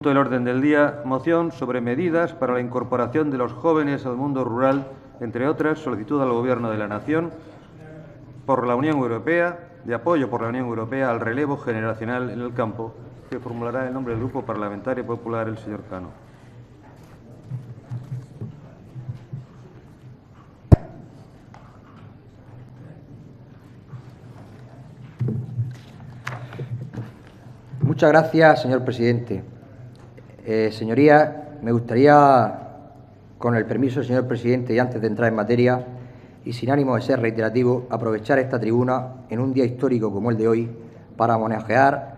del orden del día, moción sobre medidas para la incorporación de los jóvenes al mundo rural, entre otras, solicitud al Gobierno de la Nación por la Unión Europea, de apoyo por la Unión Europea al relevo generacional en el campo, que formulará el nombre del Grupo Parlamentario Popular el señor Cano. Muchas gracias, señor presidente. Eh, señorías, me gustaría, con el permiso del señor presidente y antes de entrar en materia, y sin ánimo de ser reiterativo, aprovechar esta tribuna en un día histórico como el de hoy para homenajear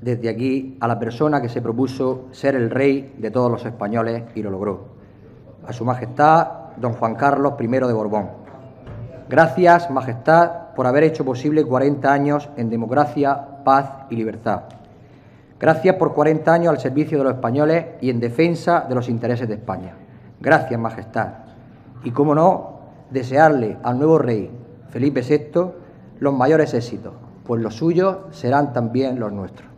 desde aquí a la persona que se propuso ser el rey de todos los españoles y lo logró, a Su Majestad don Juan Carlos I de Borbón. Gracias, Majestad, por haber hecho posible 40 años en democracia, paz y libertad. Gracias por 40 años al servicio de los españoles y en defensa de los intereses de España. Gracias, Majestad. Y, cómo no, desearle al nuevo rey, Felipe VI, los mayores éxitos, pues los suyos serán también los nuestros.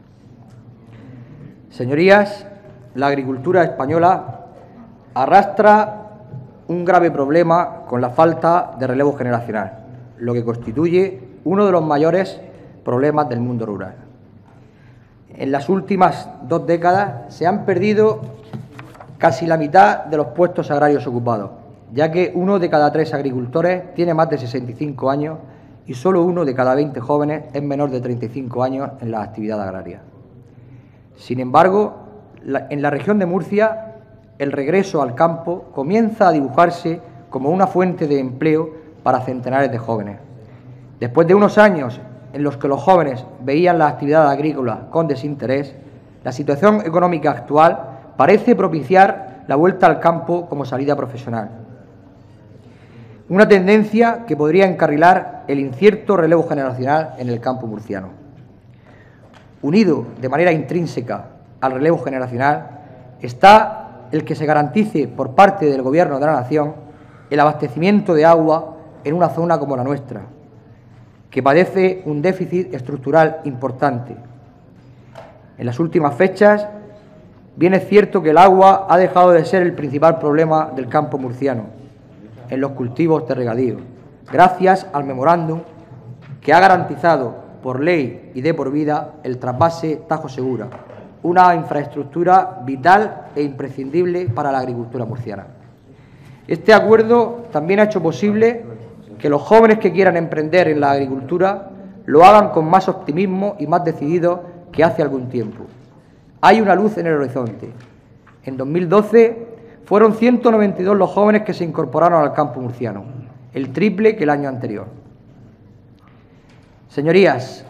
Señorías, la agricultura española arrastra un grave problema con la falta de relevo generacional, lo que constituye uno de los mayores problemas del mundo rural. En las últimas dos décadas se han perdido casi la mitad de los puestos agrarios ocupados, ya que uno de cada tres agricultores tiene más de 65 años y solo uno de cada 20 jóvenes es menor de 35 años en la actividad agraria. Sin embargo, en la región de Murcia, el regreso al campo comienza a dibujarse como una fuente de empleo para centenares de jóvenes. Después de unos años en los que los jóvenes veían la actividad agrícola con desinterés, la situación económica actual parece propiciar la vuelta al campo como salida profesional. Una tendencia que podría encarrilar el incierto relevo generacional en el campo murciano. Unido de manera intrínseca al relevo generacional está el que se garantice por parte del Gobierno de la Nación el abastecimiento de agua en una zona como la nuestra, que padece un déficit estructural importante. En las últimas fechas, bien es cierto que el agua ha dejado de ser el principal problema del campo murciano en los cultivos de regadío, gracias al memorándum que ha garantizado por ley y de por vida el trasvase Tajo Segura, una infraestructura vital e imprescindible para la agricultura murciana. Este acuerdo también ha hecho posible que los jóvenes que quieran emprender en la agricultura lo hagan con más optimismo y más decidido que hace algún tiempo. Hay una luz en el horizonte. En 2012 fueron 192 los jóvenes que se incorporaron al campo murciano, el triple que el año anterior. Señorías,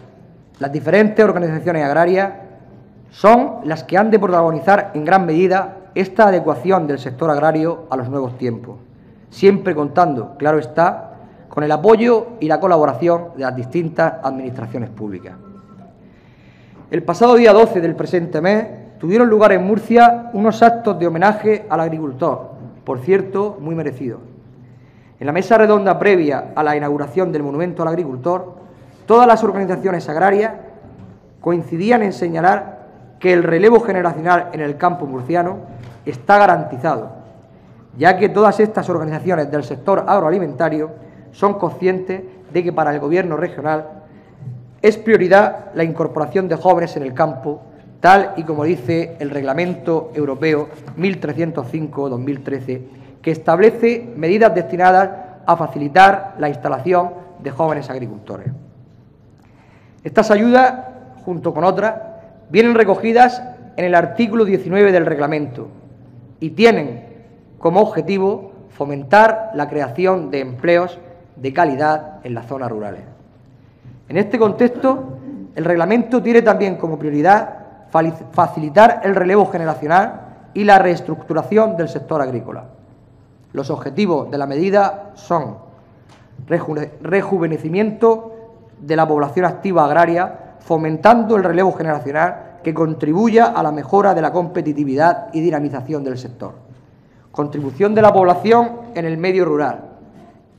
las diferentes organizaciones agrarias son las que han de protagonizar en gran medida esta adecuación del sector agrario a los nuevos tiempos, siempre contando, claro está, con el apoyo y la colaboración de las distintas administraciones públicas. El pasado día 12 del presente mes tuvieron lugar en Murcia unos actos de homenaje al agricultor, por cierto, muy merecidos. En la mesa redonda previa a la inauguración del Monumento al Agricultor, todas las organizaciones agrarias coincidían en señalar que el relevo generacional en el campo murciano está garantizado, ya que todas estas organizaciones del sector agroalimentario son conscientes de que para el Gobierno regional es prioridad la incorporación de jóvenes en el campo, tal y como dice el Reglamento Europeo 1305-2013, que establece medidas destinadas a facilitar la instalación de jóvenes agricultores. Estas ayudas, junto con otras, vienen recogidas en el artículo 19 del reglamento y tienen como objetivo fomentar la creación de empleos de calidad en las zonas rurales. En este contexto, el reglamento tiene también como prioridad facilitar el relevo generacional y la reestructuración del sector agrícola. Los objetivos de la medida son rejuvenecimiento de la población activa agraria, fomentando el relevo generacional que contribuya a la mejora de la competitividad y dinamización del sector. Contribución de la población en el medio rural,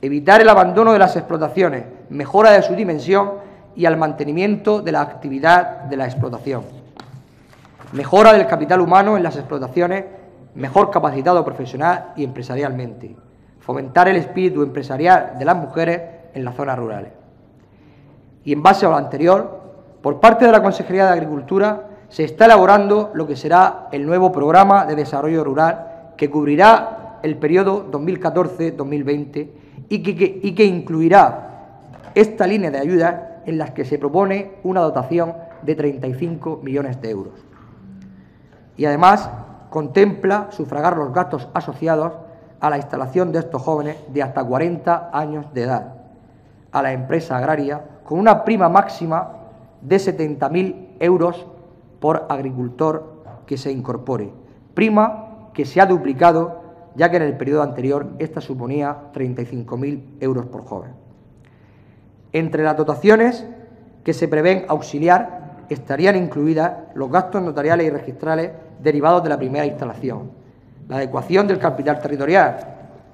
evitar el abandono de las explotaciones, mejora de su dimensión y al mantenimiento de la actividad de la explotación. mejora del capital humano en las explotaciones, mejor capacitado profesional y empresarialmente, fomentar el espíritu empresarial de las mujeres en las zonas rurales. Y en base a lo anterior, por parte de la Consejería de Agricultura se está elaborando lo que será el nuevo programa de desarrollo rural que cubrirá el periodo 2014-2020 y que, incluirá esta línea de ayudas en las que se propone una dotación de 35 millones de euros. Y además contempla sufragar los gastos asociados a la instalación de estos jóvenes de hasta 40 años de edad a la empresa agraria con una prima máxima de 70.000 euros por agricultor que se incorpore, prima que se ha duplicado ya que en el periodo anterior esta suponía 35.000 euros por joven. Entre las dotaciones que se prevén auxiliar estarían incluidas los gastos notariales y registrales derivados de la primera instalación, la adecuación del capital territorial,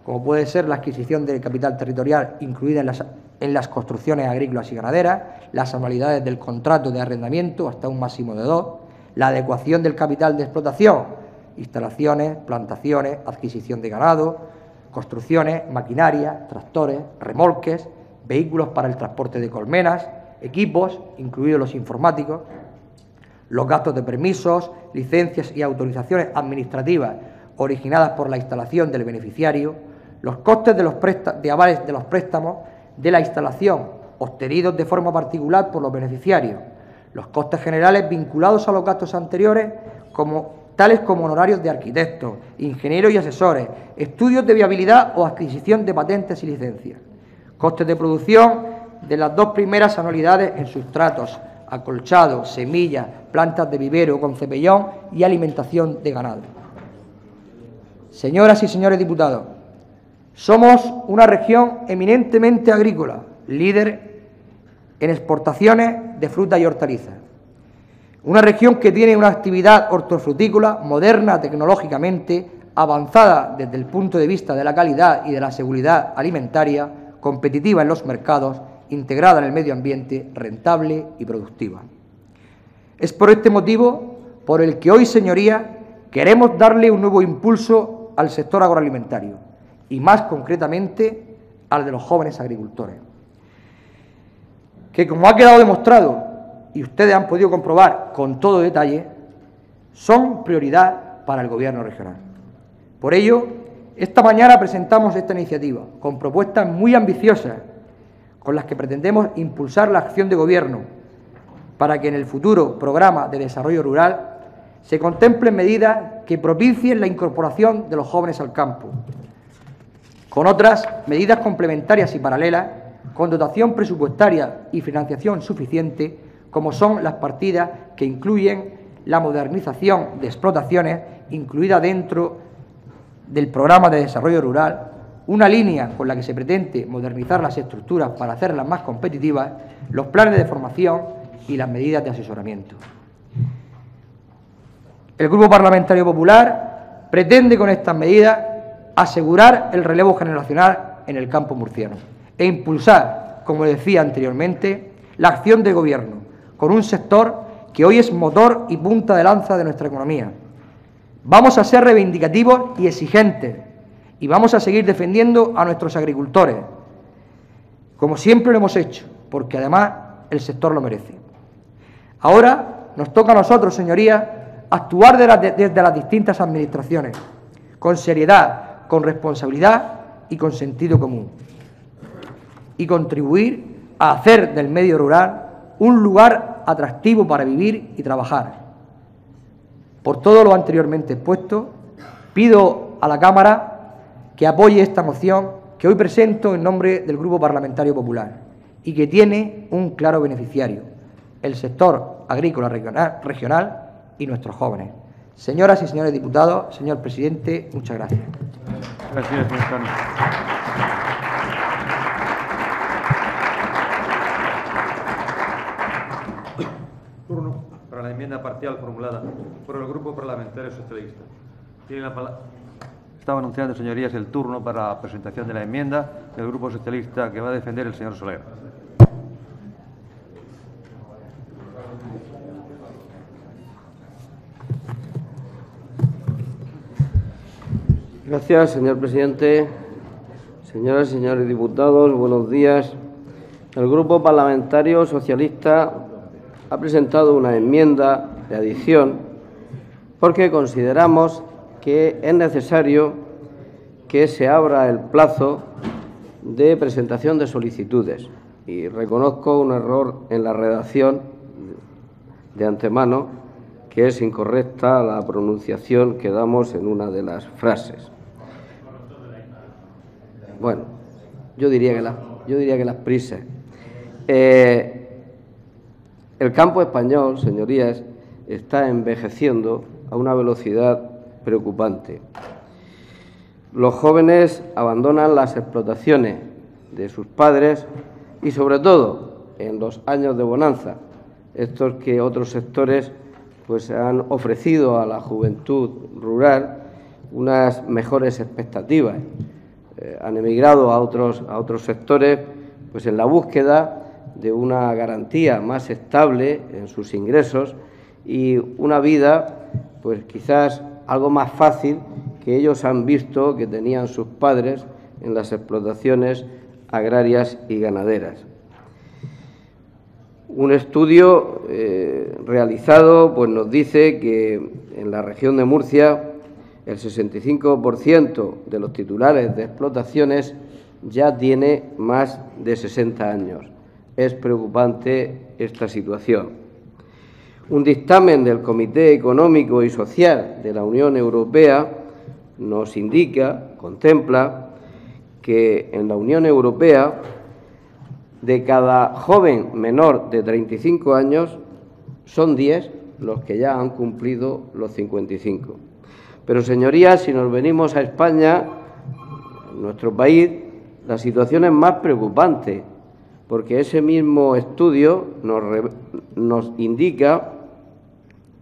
como puede ser la adquisición del capital territorial incluida en las, en las construcciones agrícolas y ganaderas, las anualidades del contrato de arrendamiento hasta un máximo de dos, la adecuación del capital de explotación, instalaciones, plantaciones, adquisición de ganado, construcciones, maquinaria, tractores, remolques, vehículos para el transporte de colmenas, equipos, incluidos los informáticos, los gastos de permisos, licencias y autorizaciones administrativas originadas por la instalación del beneficiario, los costes de, los de avales de los préstamos de la instalación obtenidos de forma particular por los beneficiarios, los costes generales vinculados a los gastos anteriores, como, tales como honorarios de arquitectos, ingenieros y asesores, estudios de viabilidad o adquisición de patentes y licencias, costes de producción de las dos primeras anualidades en sustratos, acolchados, semillas, plantas de vivero con cepellón y alimentación de ganado. Señoras y señores diputados, somos una región eminentemente agrícola, líder en exportaciones de fruta y hortalizas. Una región que tiene una actividad hortofrutícola moderna tecnológicamente, avanzada desde el punto de vista de la calidad y de la seguridad alimentaria, competitiva en los mercados, integrada en el medio ambiente, rentable y productiva. Es por este motivo por el que hoy, señorías, queremos darle un nuevo impulso al sector agroalimentario y más concretamente al de los jóvenes agricultores, que como ha quedado demostrado y ustedes han podido comprobar con todo detalle, son prioridad para el Gobierno regional. Por ello, esta mañana presentamos esta iniciativa con propuestas muy ambiciosas con las que pretendemos impulsar la acción de Gobierno para que en el futuro programa de desarrollo rural se contemplen medidas que propicien la incorporación de los jóvenes al campo, con otras medidas complementarias y paralelas, con dotación presupuestaria y financiación suficiente, como son las partidas que incluyen la modernización de explotaciones, incluida dentro del programa de desarrollo rural, una línea con la que se pretende modernizar las estructuras para hacerlas más competitivas, los planes de formación y las medidas de asesoramiento. El Grupo Parlamentario Popular pretende con estas medidas asegurar el relevo generacional en el campo murciano e impulsar, como decía anteriormente, la acción de gobierno con un sector que hoy es motor y punta de lanza de nuestra economía. Vamos a ser reivindicativos y exigentes y vamos a seguir defendiendo a nuestros agricultores, como siempre lo hemos hecho, porque además el sector lo merece. Ahora nos toca a nosotros, señorías, actuar desde las distintas administraciones, con seriedad, con responsabilidad y con sentido común. Y contribuir a hacer del medio rural un lugar atractivo para vivir y trabajar. Por todo lo anteriormente expuesto, pido a la Cámara que apoye esta moción que hoy presento en nombre del Grupo Parlamentario Popular y que tiene un claro beneficiario, el sector agrícola regional y nuestros jóvenes. Señoras y señores diputados, señor presidente, muchas gracias. Gracias, señor enmienda parcial formulada por el Grupo Parlamentario Socialista. Tiene la palabra. Estaba anunciando, señorías, el turno para la presentación de la enmienda del Grupo Socialista que va a defender el señor Soler. Gracias, señor presidente. Señoras y señores diputados, buenos días. El Grupo Parlamentario Socialista ha presentado una enmienda de adición porque consideramos que es necesario que se abra el plazo de presentación de solicitudes. Y reconozco un error en la redacción de antemano, que es incorrecta la pronunciación que damos en una de las frases. Bueno, yo diría que, que las prisas. Eh, el campo español, señorías, está envejeciendo a una velocidad preocupante. Los jóvenes abandonan las explotaciones de sus padres y, sobre todo, en los años de bonanza, estos que otros sectores pues han ofrecido a la juventud rural unas mejores expectativas. Eh, han emigrado a otros, a otros sectores pues en la búsqueda de una garantía más estable en sus ingresos y una vida pues quizás algo más fácil que ellos han visto que tenían sus padres en las explotaciones agrarias y ganaderas. Un estudio eh, realizado pues, nos dice que en la región de Murcia el 65% de los titulares de explotaciones ya tiene más de 60 años. Es preocupante esta situación. Un dictamen del Comité Económico y Social de la Unión Europea nos indica, contempla, que en la Unión Europea, de cada joven menor de 35 años, son 10 los que ya han cumplido los 55. Pero, señorías, si nos venimos a España, nuestro país, la situación es más preocupante, porque ese mismo estudio nos, indica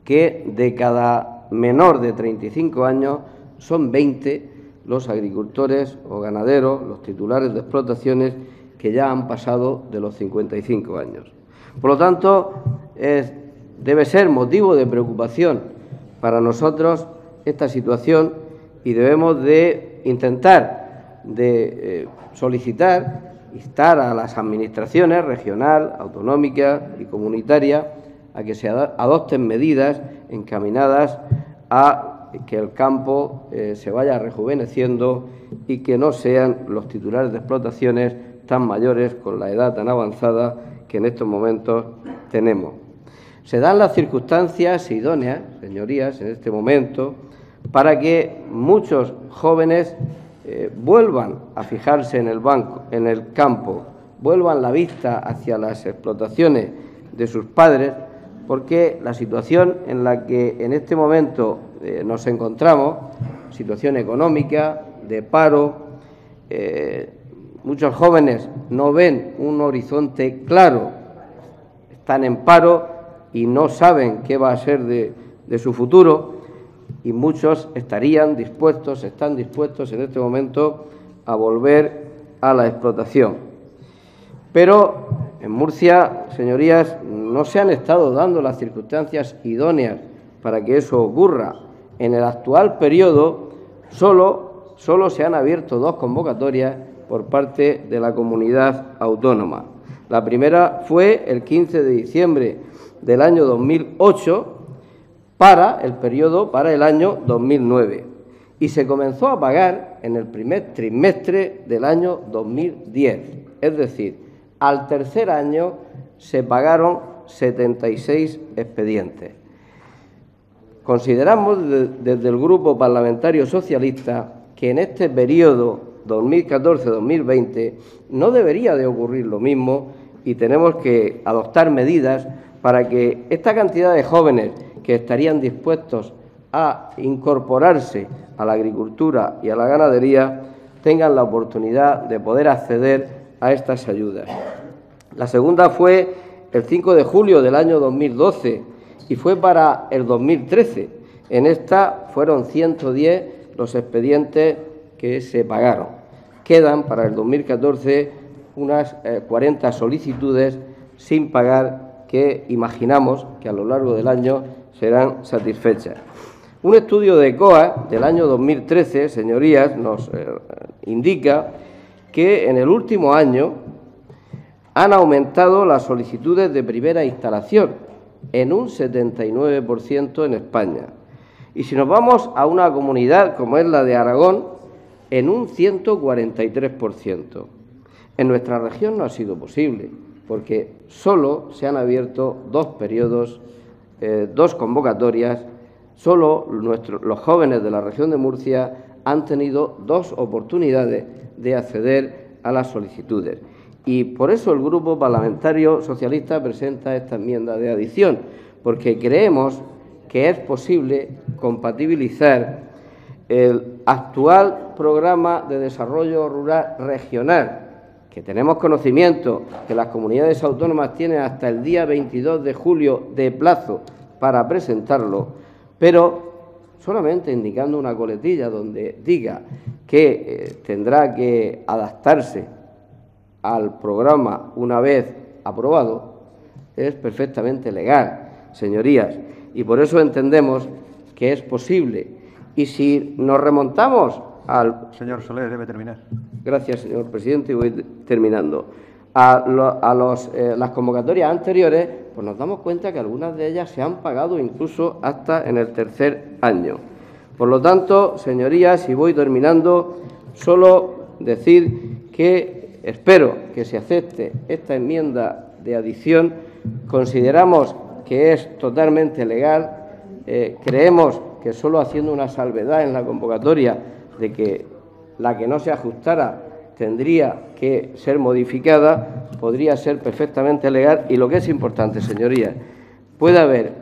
que de cada menor de 35 años, son 20 los agricultores o ganaderos, los titulares de explotaciones que ya han pasado de los 55 años. Por lo tanto, debe ser motivo de preocupación para nosotros esta situación y debemos de intentar de eh, solicitar, instar a las administraciones regional, autonómica y comunitaria a que se adopten medidas encaminadas a que el campo eh, se vaya rejuveneciendo y que no sean los titulares de explotaciones tan mayores con la edad tan avanzada que en estos momentos tenemos. Se dan las circunstancias idóneas, señorías, en este momento, para que muchos jóvenes eh, vuelvan a fijarse en el, banco, en el campo, vuelvan la vista hacia las explotaciones de sus padres, porque la situación en la que en este momento eh, nos encontramos, situación económica, de paro, eh, muchos jóvenes no ven un horizonte claro, están en paro y no saben qué va a ser de, de su futuro y muchos estarían dispuestos, están dispuestos en este momento a volver a la explotación. Pero en Murcia, señorías, no se han estado dando las circunstancias idóneas para que eso ocurra. En el actual periodo solo, solo se han abierto dos convocatorias por parte de la comunidad autónoma. La primera fue el 15 de diciembre del año 2008 para el periodo para el año 2009 y se comenzó a pagar en el primer trimestre del año 2010. Es decir, al tercer año se pagaron 76 expedientes. Consideramos desde el Grupo Parlamentario Socialista que en este periodo 2014-2020 no debería de ocurrir lo mismo y tenemos que adoptar medidas para que esta cantidad de jóvenes que estarían dispuestos a incorporarse a la agricultura y a la ganadería tengan la oportunidad de poder acceder a estas ayudas. La segunda fue el 5 de julio del año 2012 y fue para el 2013. En esta fueron 110 los expedientes que se pagaron. Quedan para el 2014 unas 40 eh, solicitudes sin pagar que imaginamos que a lo largo del año serán satisfechas. Un estudio de COA del año 2013, señorías, nos eh, indica que en el último año han aumentado las solicitudes de primera instalación en un 79% en España. Y si nos vamos a una comunidad como es la de Aragón, en un 143%. En nuestra región no ha sido posible, porque solo se han abierto dos periodos, eh, dos convocatorias Solo los jóvenes de la región de Murcia han tenido dos oportunidades de acceder a las solicitudes. Y por eso el Grupo Parlamentario Socialista presenta esta enmienda de adición, porque creemos que es posible compatibilizar el actual programa de desarrollo rural regional, que tenemos conocimiento que las comunidades autónomas tienen hasta el día 22 de julio de plazo para presentarlo, pero solamente indicando una coletilla donde diga que eh, tendrá que adaptarse al programa una vez aprobado, es perfectamente legal, señorías, y por eso entendemos que es posible. Y si nos remontamos al... Señor Soler, debe terminar. Gracias, señor presidente, y voy terminando a, eh, las convocatorias anteriores, pues nos damos cuenta que algunas de ellas se han pagado incluso hasta en el tercer año. Por lo tanto, señorías, y voy terminando, solo decir que espero que se acepte esta enmienda de adición. Consideramos que es totalmente legal. Eh, creemos que solo haciendo una salvedad en la convocatoria de que la que no se ajustara tendría que ser modificada, podría ser perfectamente legal. Y lo que es importante, señorías, puede haber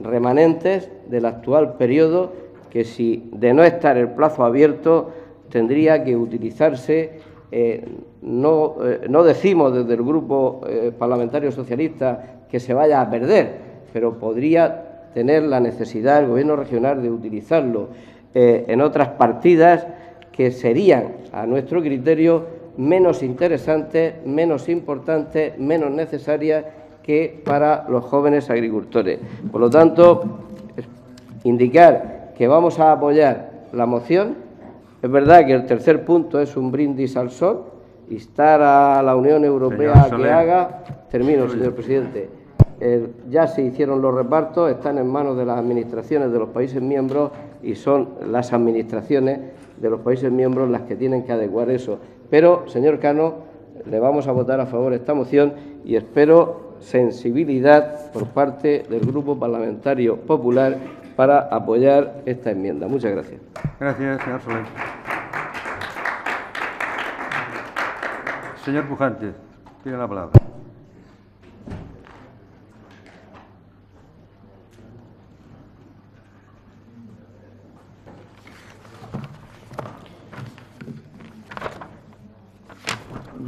remanentes del actual periodo que si de no estar el plazo abierto tendría que utilizarse, eh, no, eh, no, decimos desde el Grupo eh, Parlamentario Socialista que se vaya a perder, pero podría tener la necesidad el Gobierno regional de utilizarlo en otras partidas que serían, a nuestro criterio, menos interesantes, menos importantes, menos necesarias que para los jóvenes agricultores. Por lo tanto, indicar que vamos a apoyar la moción. Es verdad que el tercer punto es un brindis al sol, instar a la Unión Europea a que haga. Termino, señor presidente. Ya se hicieron los repartos, están en manos de las administraciones de los países miembros y son las administraciones de los países miembros las que tienen que adecuar eso. Pero, señor Cano, le vamos a votar a favor esta moción y espero sensibilidad por parte del Grupo Parlamentario Popular para apoyar esta enmienda. Muchas gracias. Gracias, señor Soler. Señor Pujante, tiene la palabra.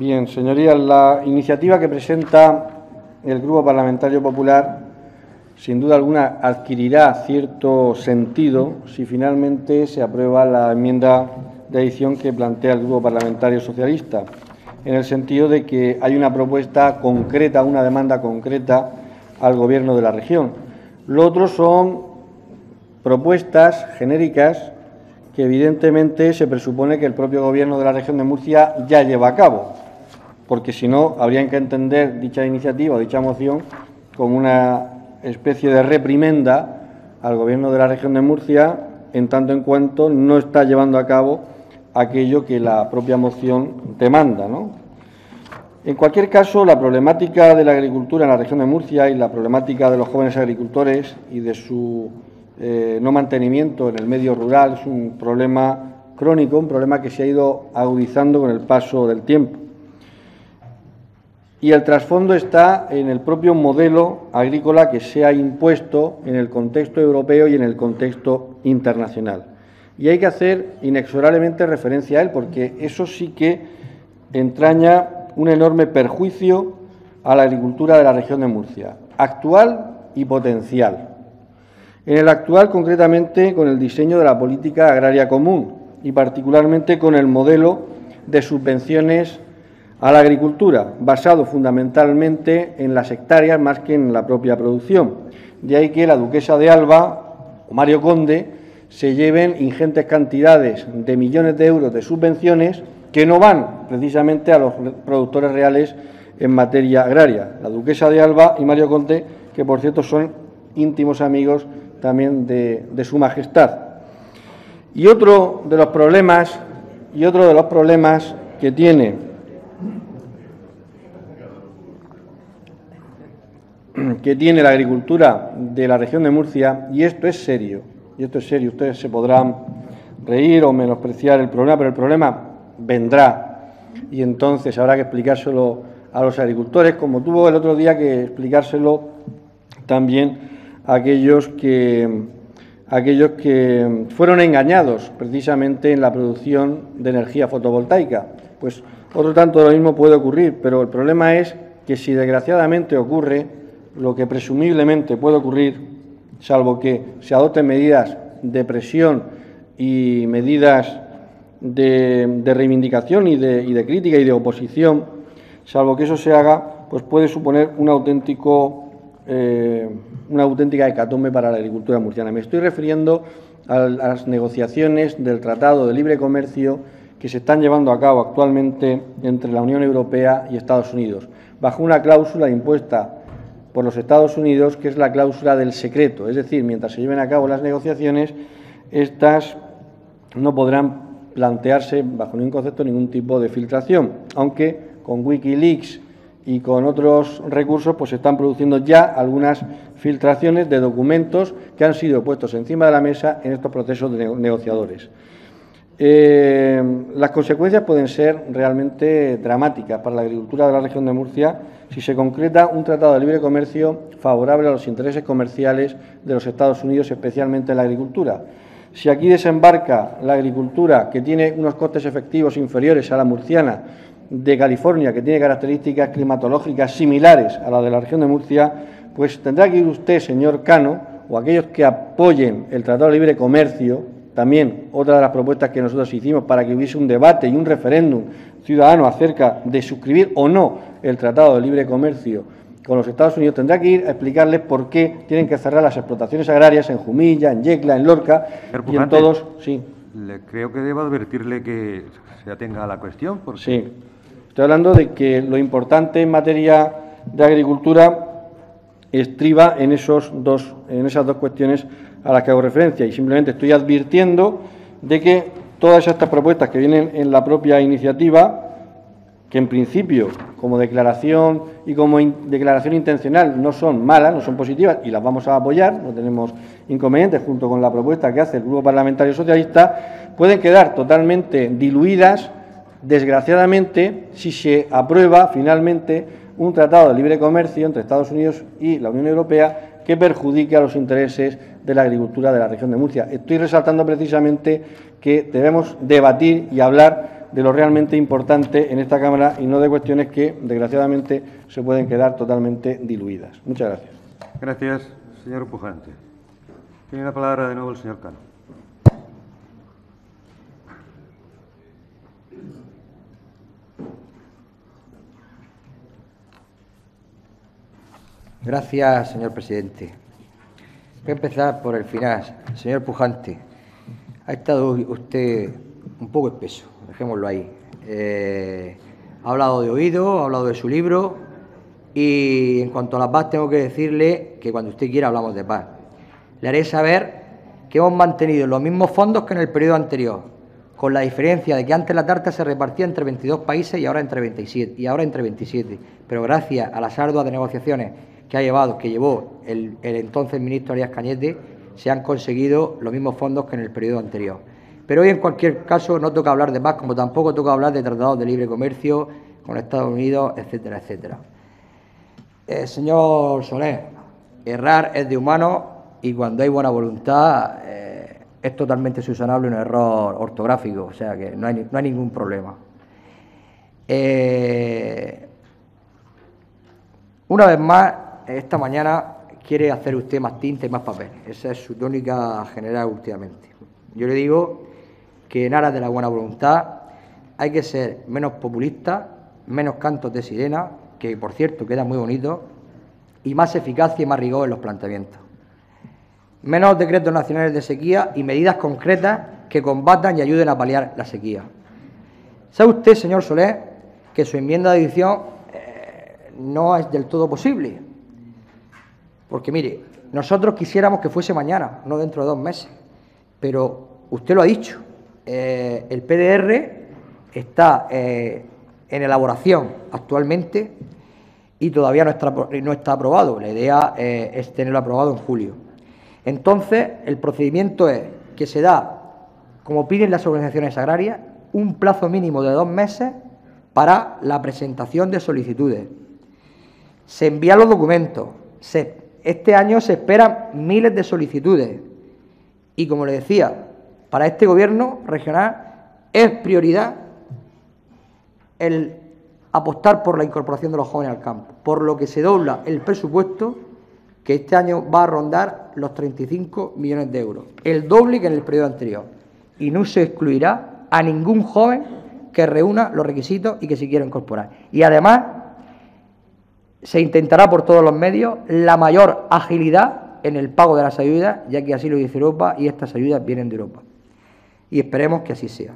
Bien, señorías, la iniciativa que presenta el Grupo Parlamentario Popular, sin duda alguna, adquirirá cierto sentido si finalmente se aprueba la enmienda de edición que plantea el Grupo Parlamentario Socialista, en el sentido de que hay una propuesta concreta, una demanda concreta al Gobierno de la región. Lo otro son propuestas genéricas que evidentemente se presupone que el propio Gobierno de la región de Murcia ya lleva a cabo porque si no, habrían que entender dicha iniciativa dicha moción como una especie de reprimenda al Gobierno de la región de Murcia en tanto en cuanto no está llevando a cabo aquello que la propia moción demanda. ¿no? En cualquier caso, la problemática de la agricultura en la región de Murcia y la problemática de los jóvenes agricultores y de su eh, no mantenimiento en el medio rural es un problema crónico, un problema que se ha ido agudizando con el paso del tiempo y el trasfondo está en el propio modelo agrícola que se ha impuesto en el contexto europeo y en el contexto internacional. Y hay que hacer inexorablemente referencia a él porque eso sí que entraña un enorme perjuicio a la agricultura de la región de Murcia, actual y potencial. En el actual, concretamente, con el diseño de la política agraria común y particularmente con el modelo de subvenciones a la agricultura, basado fundamentalmente en las hectáreas más que en la propia producción. De ahí que la duquesa de Alba, o Mario Conde, se lleven ingentes cantidades de millones de euros de subvenciones que no van precisamente a los productores reales en materia agraria. La duquesa de Alba y Mario Conte, que por cierto son íntimos amigos también de, de su majestad. Y otro de los problemas, y otro de los problemas que tiene que tiene la agricultura de la región de Murcia, y esto es serio, y esto es serio, ustedes se podrán reír o menospreciar el problema, pero el problema vendrá y entonces habrá que explicárselo a los agricultores, como tuvo el otro día que explicárselo también a aquellos que, aquellos que fueron engañados precisamente en la producción de energía fotovoltaica. Pues otro tanto lo mismo puede ocurrir, pero el problema es que si desgraciadamente ocurre, lo que presumiblemente puede ocurrir, salvo que se adopten medidas de presión y medidas de, reivindicación y de, crítica y de oposición, salvo que eso se haga, pues puede suponer un auténtico, eh, una auténtica hecatombe para la agricultura murciana. Me estoy refiriendo a las negociaciones del Tratado de Libre Comercio que se están llevando a cabo actualmente entre la Unión Europea y Estados Unidos, bajo una cláusula impuesta por los Estados Unidos, que es la cláusula del secreto. Es decir, mientras se lleven a cabo las negociaciones, estas no podrán plantearse bajo ningún concepto ningún tipo de filtración, aunque con Wikileaks y con otros recursos pues se están produciendo ya algunas filtraciones de documentos que han sido puestos encima de la mesa en estos procesos de negociadores. Eh, las consecuencias pueden ser realmente dramáticas para la agricultura de la región de Murcia si se concreta un tratado de libre comercio favorable a los intereses comerciales de los Estados Unidos, especialmente en la agricultura. Si aquí desembarca la agricultura, que tiene unos costes efectivos inferiores a la murciana de California, que tiene características climatológicas similares a la de la región de Murcia, pues tendrá que ir usted, señor Cano, o aquellos que apoyen el Tratado de Libre Comercio, también otra de las propuestas que nosotros hicimos para que hubiese un debate y un referéndum ciudadano acerca de suscribir o no el Tratado de Libre Comercio con los Estados Unidos, tendrá que ir a explicarles por qué tienen que cerrar las explotaciones agrarias en Jumilla, en Yecla, en Lorca y en todos. Sí. Le, creo que debo advertirle que se atenga a la cuestión. Porque... Sí. Estoy hablando de que lo importante en materia de agricultura estriba en, esos dos, en esas dos cuestiones a las que hago referencia y simplemente estoy advirtiendo de que todas estas propuestas que vienen en la propia iniciativa, que en principio como declaración y como declaración intencional no son malas, no son positivas y las vamos a apoyar, no tenemos inconvenientes junto con la propuesta que hace el Grupo Parlamentario Socialista, pueden quedar totalmente diluidas, desgraciadamente, si se aprueba finalmente un tratado de libre comercio entre Estados Unidos y la Unión Europea que perjudique a los intereses de la agricultura de la región de Murcia. Estoy resaltando precisamente que debemos debatir y hablar de lo realmente importante en esta Cámara y no de cuestiones que, desgraciadamente, se pueden quedar totalmente diluidas. Muchas gracias. Gracias, señor Pujante. Tiene la palabra de nuevo el señor Cano. Gracias, señor presidente. Voy a empezar por el final. Señor Pujante, ha estado usted un poco espeso, dejémoslo ahí. Eh, ha hablado de oído, ha hablado de su libro y en cuanto a la paz tengo que decirle que cuando usted quiera hablamos de paz. Le haré saber que hemos mantenido los mismos fondos que en el periodo anterior, con la diferencia de que antes la tarta se repartía entre 22 países y ahora entre 27, y ahora entre 27. Pero gracias a las arduas de negociaciones que ha llevado, que llevó el, entonces ministro Arias Cañete, se han conseguido los mismos fondos que en el periodo anterior. Pero hoy, en cualquier caso, no toca hablar de más, como tampoco toca hablar de tratados de libre comercio con Estados Unidos, etcétera, etcétera. Eh, señor Soler, errar es de humano y cuando hay buena voluntad eh, es totalmente subsanable un error ortográfico, o sea que no hay, no hay ningún problema. Eh, una vez más, esta mañana quiere hacer usted más tinta y más papel. Esa es su tónica general últimamente. Yo le digo que en aras de la buena voluntad hay que ser menos populista, menos cantos de sirena, que por cierto queda muy bonito, y más eficacia y más rigor en los planteamientos. menos decretos nacionales de sequía y medidas concretas que combatan y ayuden a paliar la sequía. ¿Sabe usted, señor Soler, que su enmienda de edición eh, no es del todo posible? Porque, mire, nosotros quisiéramos que fuese mañana, no dentro de dos meses, pero usted lo ha dicho, eh, el PDR está eh, en elaboración actualmente y todavía no está, aprobado. La idea eh, es tenerlo aprobado en julio. Entonces, el procedimiento es que se da, como piden las organizaciones agrarias, un plazo mínimo de dos meses para la presentación de solicitudes. Se envían los documentos. Este año se esperan miles de solicitudes. Y como le decía, para este gobierno regional es prioridad el apostar por la incorporación de los jóvenes al campo, por lo que se dobla el presupuesto que este año va a rondar los 35 millones de euros, el doble que en el periodo anterior. Y no se excluirá a ningún joven que reúna los requisitos y que se quiera incorporar. Y además se intentará por todos los medios la mayor agilidad en el pago de las ayudas, ya que así lo dice Europa y estas ayudas vienen de Europa. Y esperemos que así sea.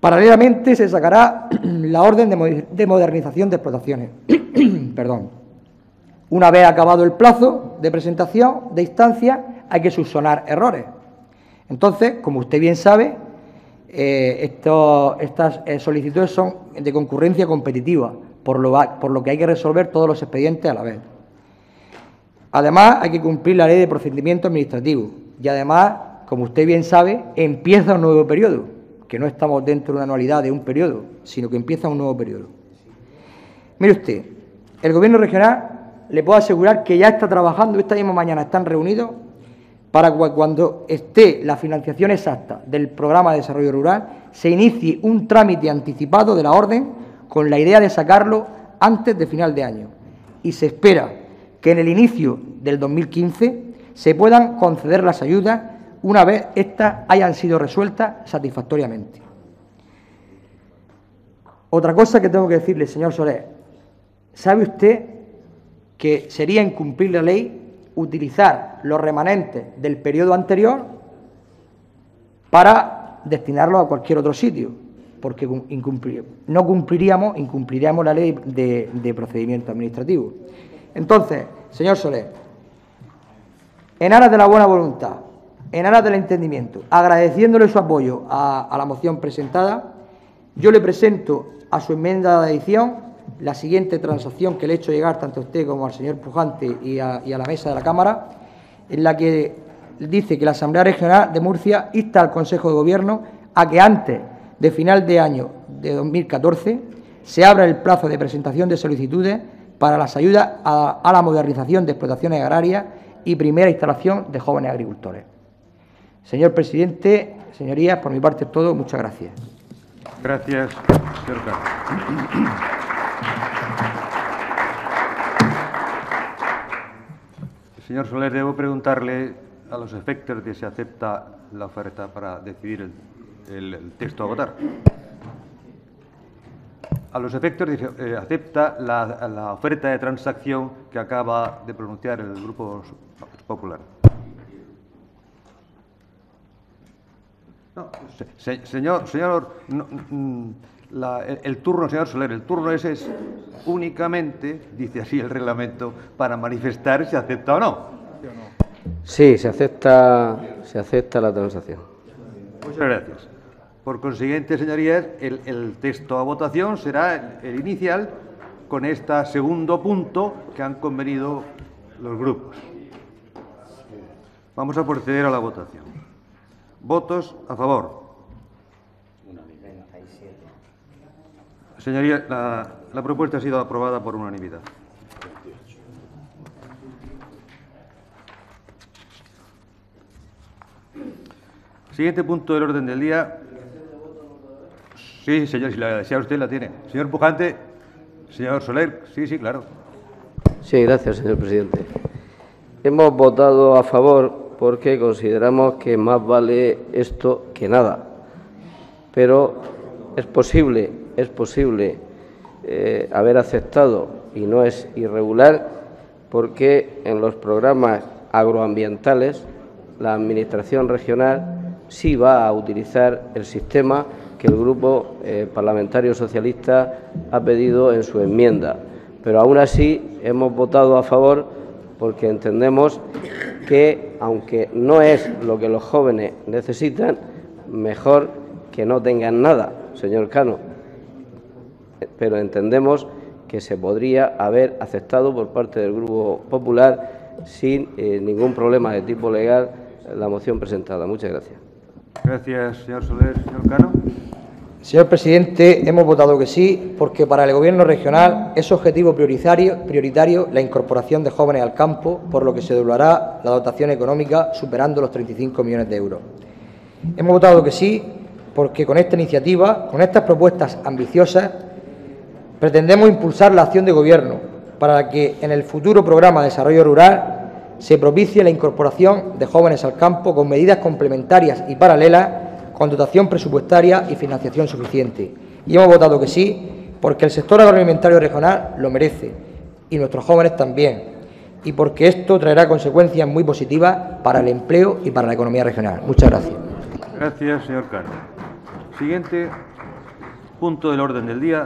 Paralelamente se sacará la orden de modernización de explotaciones. Perdón. Una vez acabado el plazo de presentación de instancia, hay que subsanar errores. Entonces, como usted bien sabe, eh, estas eh, solicitudes son de concurrencia competitiva, por lo, por lo que hay que resolver todos los expedientes a la vez. Además, hay que cumplir la ley de procedimiento administrativo y además, como usted bien sabe, empieza un nuevo periodo que no estamos dentro de una anualidad de un periodo, sino que empieza un nuevo periodo. Mire usted, el Gobierno regional le puedo asegurar que ya está trabajando, esta misma mañana están reunidos para cuando esté la financiación exacta del programa de desarrollo rural, se inicie un trámite anticipado de la orden con la idea de sacarlo antes de final de año. Y se espera que en el inicio del 2015 se puedan conceder las ayudas una vez éstas hayan sido resueltas satisfactoriamente. Otra cosa que tengo que decirle, señor Soler, ¿sabe usted que sería incumplir la ley utilizar los remanentes del periodo anterior para destinarlos a cualquier otro sitio? Porque no cumpliríamos, incumpliríamos la ley de, procedimiento administrativo. Entonces, señor Soler, en aras de la buena voluntad, en aras del entendimiento, agradeciéndole su apoyo a, la moción presentada, yo le presento a su enmienda de edición la siguiente transacción que le he hecho llegar tanto a usted como al señor Pujante y a, y a la mesa de la Cámara, en la que dice que la Asamblea Regional de Murcia insta al Consejo de Gobierno a que antes de final de año de 2014 se abra el plazo de presentación de solicitudes para las ayudas a la modernización de explotaciones agrarias y primera instalación de jóvenes agricultores. Señor presidente, señorías, por mi parte es todo. Muchas gracias. Gracias, señor. Señor Soler, debo preguntarle a los efectos de si acepta la oferta para decidir el, texto a votar. A los efectos eh, acepta la, la oferta de transacción que acaba de pronunciar el Grupo Popular. No, señor, señor, mm, el, turno, señor Soler, el turno ese es únicamente, dice así el reglamento, para manifestar si acepta o no. Sí, se acepta, se acepta la transacción. Muchas gracias. Por consiguiente, señorías, el, texto a votación será el, inicial con este segundo punto que han convenido los grupos. Vamos a proceder a la votación. Votos a favor. Señoría, la, propuesta ha sido aprobada por unanimidad. Siguiente punto del orden del día. Sí, señor, si la desea usted, la tiene. Señor Pujante, señor Soler, sí, sí, claro. Sí, gracias, señor presidente. Hemos votado a favor porque consideramos que más vale esto que nada. Pero es posible, es posible eh, haber aceptado y no es irregular porque en los programas agroambientales, la Administración regional sí va a utilizar el sistema que el Grupo eh, Parlamentario Socialista ha pedido en su enmienda. Pero aún así hemos votado a favor porque entendemos que, aunque no es lo que los jóvenes necesitan, mejor que no tengan nada, señor Cano. Pero entendemos que se podría haber aceptado por parte del Grupo Popular sin eh, ningún problema de tipo legal la moción presentada. Muchas gracias. Gracias, señor Soler. Señor Cano. Señor presidente, hemos votado que sí porque para el Gobierno regional es objetivo prioritario, la incorporación de jóvenes al campo, por lo que se doblará la dotación económica superando los 35 millones de euros. Hemos votado que sí porque con esta iniciativa, con estas propuestas ambiciosas, pretendemos impulsar la acción de Gobierno para que en el futuro programa de desarrollo rural se propicie la incorporación de jóvenes al campo con medidas complementarias y paralelas con dotación presupuestaria y financiación suficiente. Y hemos votado que sí, porque el sector agroalimentario regional lo merece y nuestros jóvenes también, y porque esto traerá consecuencias muy positivas para el empleo y para la economía regional. Muchas gracias. Gracias, señor Cano. Siguiente punto del orden del día.